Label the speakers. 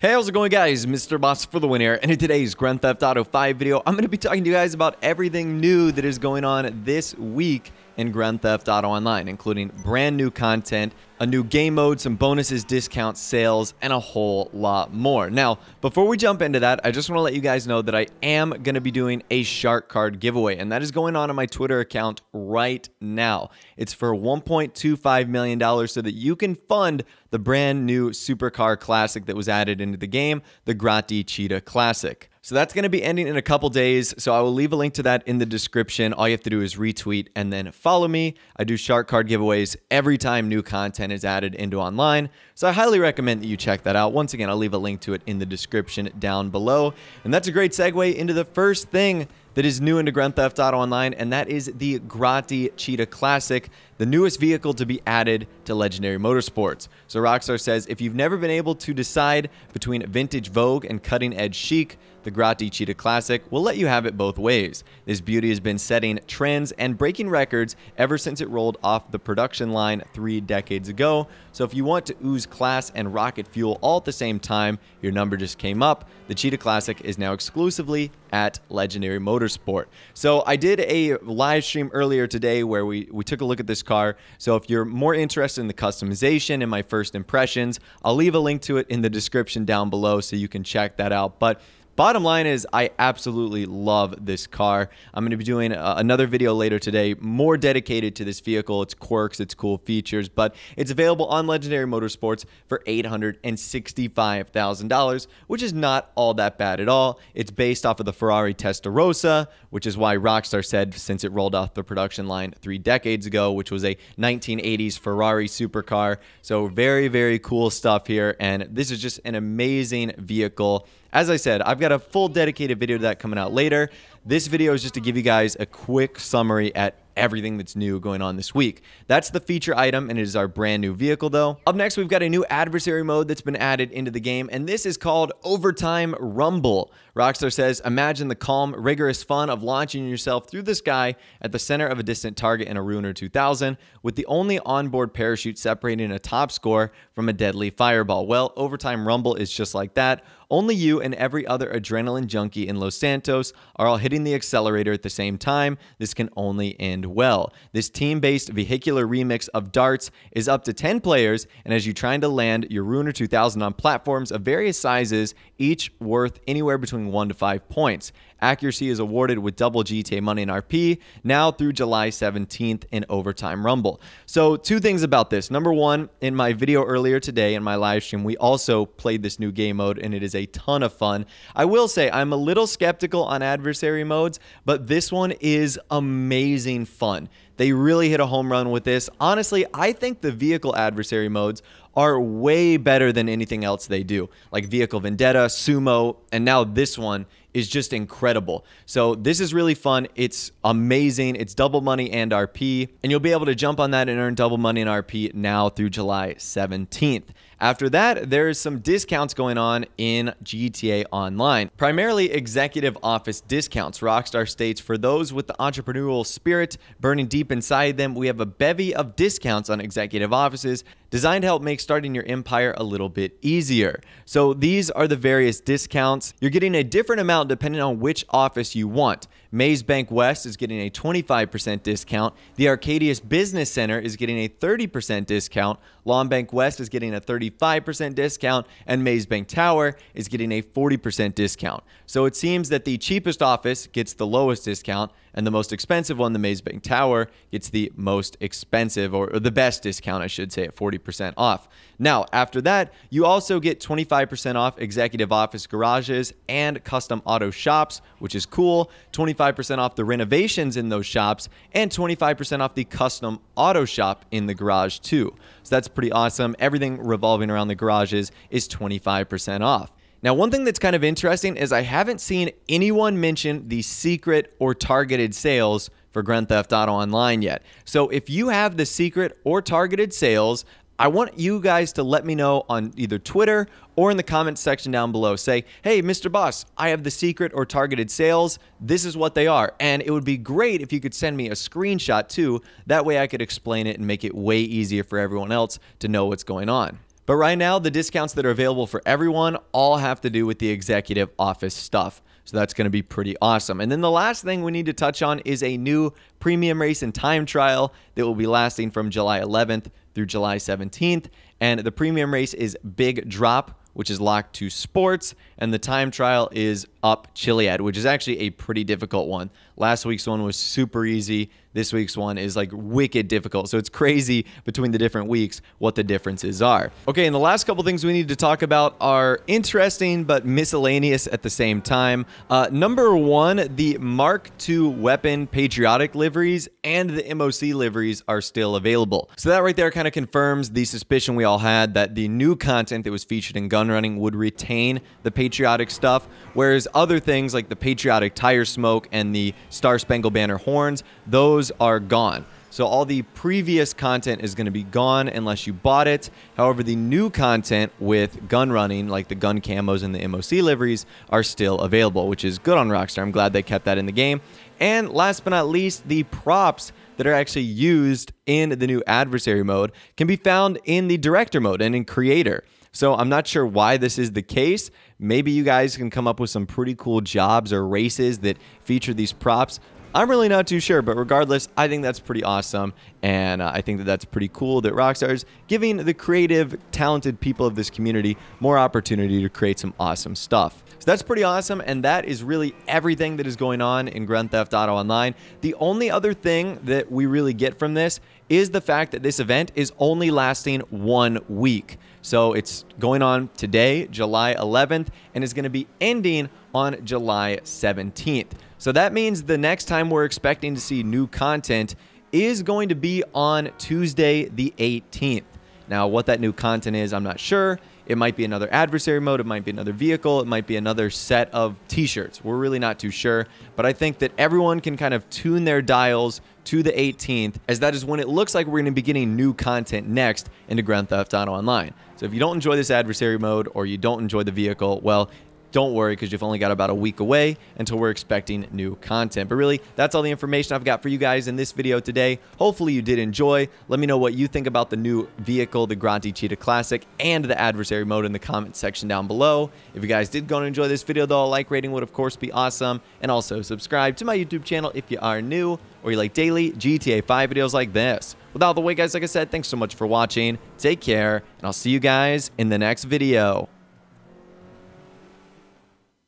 Speaker 1: Hey, how's it going guys? Mr. Boss for the win here, and in today's Grand Theft Auto 5 video, I'm going to be talking to you guys about everything new that is going on this week in Grand Theft Auto Online, including brand new content, a new game mode, some bonuses, discounts, sales, and a whole lot more. Now, before we jump into that, I just want to let you guys know that I am going to be doing a shark card giveaway, and that is going on on my Twitter account right now. It's for $1.25 million so that you can fund the brand new supercar classic that was added into the game, the Grotti Cheetah Classic. So that's going to be ending in a couple days. So I will leave a link to that in the description. All you have to do is retweet and then follow me. I do shark card giveaways every time new content is added into online. So I highly recommend that you check that out. Once again, I'll leave a link to it in the description down below. And that's a great segue into the first thing that is new into Grand Theft Auto Online, and that is the Grotti Cheetah Classic, the newest vehicle to be added to Legendary Motorsports. So Rockstar says if you've never been able to decide between vintage Vogue and cutting edge chic, the Grotti Cheetah Classic will let you have it both ways. This beauty has been setting trends and breaking records ever since it rolled off the production line three decades ago. So if you want to ooze class and rocket fuel all at the same time, your number just came up. The Cheetah Classic is now exclusively at Legendary Motorsport. So I did a live stream earlier today where we, we took a look at this car. So if you're more interested in the customization and my first impressions, I'll leave a link to it in the description down below so you can check that out. But Bottom line is, I absolutely love this car. I'm going to be doing a, another video later today, more dedicated to this vehicle, its quirks, its cool features, but it's available on Legendary Motorsports for $865,000, which is not all that bad at all. It's based off of the Ferrari Testarossa, which is why Rockstar said since it rolled off the production line three decades ago, which was a 1980s Ferrari supercar. So very, very cool stuff here. And this is just an amazing vehicle. As I said, I've got a full dedicated video to that coming out later. This video is just to give you guys a quick summary at everything that's new going on this week. That's the feature item, and it is our brand new vehicle, though. Up next, we've got a new adversary mode that's been added into the game, and this is called Overtime Rumble. Rockstar says, imagine the calm, rigorous fun of launching yourself through the sky at the center of a distant target in a Ruiner 2000, with the only onboard parachute separating a top score from a deadly fireball. Well, Overtime Rumble is just like that. Only you and every other adrenaline junkie in Los Santos are all hitting the accelerator at the same time. This can only end well. This team based vehicular remix of darts is up to 10 players, and as you're trying to land your Ruiner 2000 on platforms of various sizes, each worth anywhere between 1 to 5 points. Accuracy is awarded with double GTA money and RP now through July 17th in Overtime Rumble. So, two things about this. Number one, in my video earlier today in my live stream, we also played this new game mode and it is a ton of fun. I will say I'm a little skeptical on adversary modes, but this one is amazing fun. They really hit a home run with this. Honestly, I think the vehicle adversary modes are way better than anything else they do, like Vehicle Vendetta, Sumo, and now this one is just incredible. So this is really fun. It's amazing. It's double money and RP, and you'll be able to jump on that and earn double money and RP now through July 17th. After that, there's some discounts going on in GTA Online, primarily executive office discounts. Rockstar states for those with the entrepreneurial spirit burning deep inside them, we have a bevy of discounts on executive offices designed to help make starting your empire a little bit easier. So these are the various discounts. You're getting a different amount depending on which office you want. Maze Bank West is getting a 25% discount. The Arcadius Business Center is getting a 30% discount. Lombank West is getting a 35% discount. And Maze Bank Tower is getting a 40% discount. So it seems that the cheapest office gets the lowest discount, and the most expensive one, the Maze Bank Tower, gets the most expensive, or, or the best discount, I should say, at 40% off. Now, after that, you also get 25% off executive office garages and custom auto shops, which is cool. 25% off the renovations in those shops, and 25% off the custom auto shop in the garage, too. So that's pretty awesome. Everything revolving around the garages is 25% off. Now, one thing that's kind of interesting is I haven't seen anyone mention the secret or targeted sales for Grand Theft Auto Online yet. So if you have the secret or targeted sales, I want you guys to let me know on either Twitter or in the comments section down below. Say, hey, Mr. Boss, I have the secret or targeted sales. This is what they are. And it would be great if you could send me a screenshot too. That way I could explain it and make it way easier for everyone else to know what's going on. But right now, the discounts that are available for everyone all have to do with the executive office stuff. So that's going to be pretty awesome. And then the last thing we need to touch on is a new premium race and time trial that will be lasting from July 11th through July 17th. And the premium race is Big Drop, which is locked to sports, and the time trial is up Chiliad, which is actually a pretty difficult one. Last week's one was super easy. This week's one is like wicked difficult. So it's crazy between the different weeks what the differences are. Okay, and the last couple things we need to talk about are interesting but miscellaneous at the same time. Uh, number one, the Mark II weapon patriotic liveries and the MOC liveries are still available. So that right there kind of confirms the suspicion we all had that the new content that was featured in gun running would retain the patriotic stuff, whereas other things like the patriotic tire smoke and the Star Spangled Banner horns, those are gone. So all the previous content is going to be gone unless you bought it. However, the new content with gun running, like the gun camos and the MOC liveries, are still available, which is good on Rockstar. I'm glad they kept that in the game. And last but not least, the props that are actually used in the new adversary mode can be found in the director mode and in creator. So I'm not sure why this is the case. Maybe you guys can come up with some pretty cool jobs or races that feature these props. I'm really not too sure, but regardless, I think that's pretty awesome. And uh, I think that that's pretty cool that Rockstar's giving the creative, talented people of this community more opportunity to create some awesome stuff. So that's pretty awesome. And that is really everything that is going on in Grand Theft Auto Online. The only other thing that we really get from this is the fact that this event is only lasting one week. So it's going on today, July 11th, and is going to be ending on July 17th. So that means the next time we're expecting to see new content is going to be on Tuesday, the 18th. Now, what that new content is, I'm not sure. It might be another adversary mode, it might be another vehicle, it might be another set of t shirts. We're really not too sure. But I think that everyone can kind of tune their dials to the 18th, as that is when it looks like we're going to be getting new content next into Grand Theft Auto Online. So if you don't enjoy this adversary mode or you don't enjoy the vehicle, well, don't worry because you've only got about a week away until we're expecting new content. But really, that's all the information I've got for you guys in this video today. Hopefully you did enjoy. Let me know what you think about the new vehicle, the Grotti Cheetah Classic, and the adversary mode in the comment section down below. If you guys did go and enjoy this video, though, a like rating would, of course, be awesome. And also subscribe to my YouTube channel if you are new or you like daily GTA 5 videos like this. Without the way, guys, like I said, thanks so much for watching. Take care, and I'll see you guys in the next video.